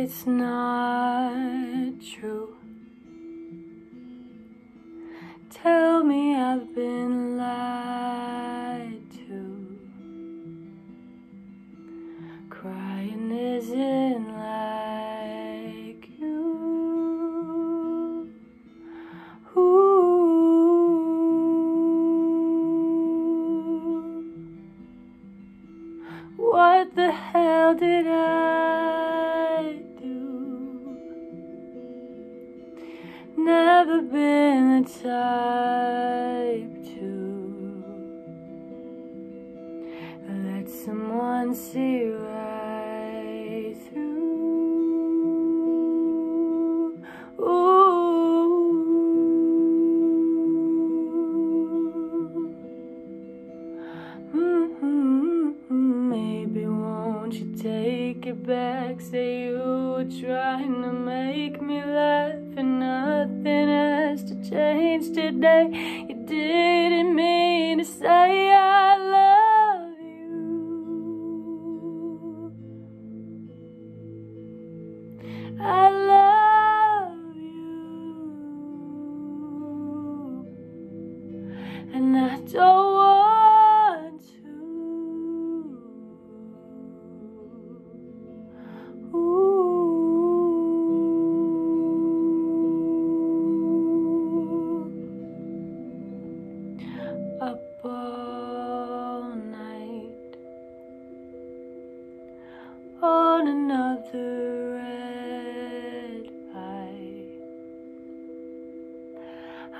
it's not true. Tell me I've been lied to. Crying isn't like Never been the type to let someone see right through. Ooh. Mm-hmm. Maybe won't you take it back? Say you were trying to make me laugh, change today. You didn't mean to say I love you. I love you, and I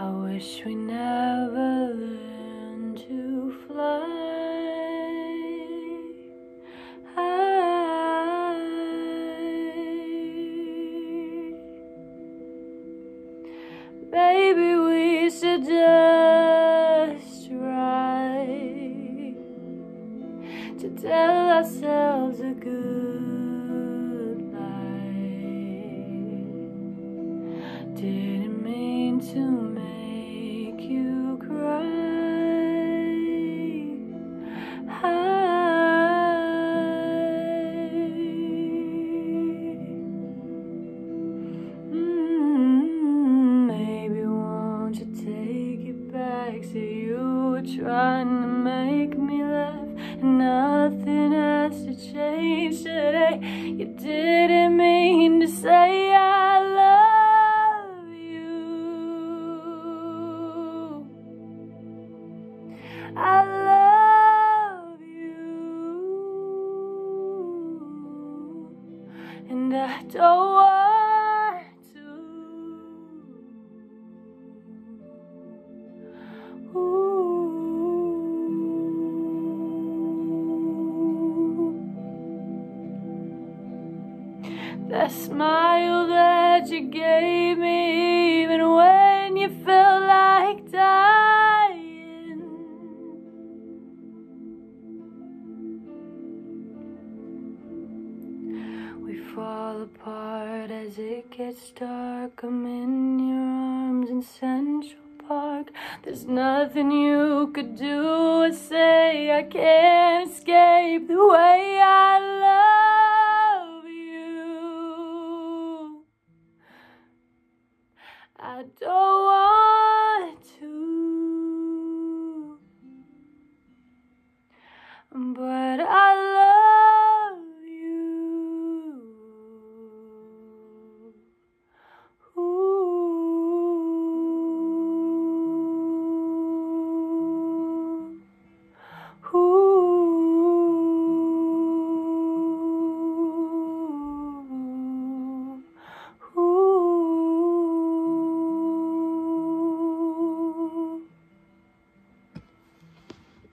I wish we never learned to fly. Baby, we should just try to tell ourselves a good and I don't want to. Ooh. That smile that you gave me, even when you felt like dying. Fall apart as it gets dark. I'm in your arms in Central Park. There's nothing you could do or say. I can't escape the way I